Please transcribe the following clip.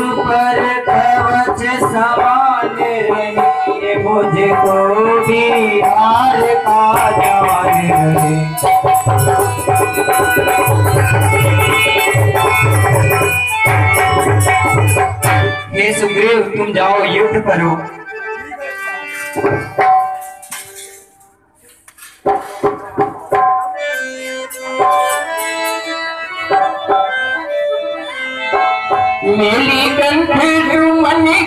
तुम कवच समान रहे मुझको भी हार का जवान रहे सुग्रीव, तुम जाओ, युद्ध करो। नीली कंठ मन कई माँ